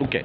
Okay.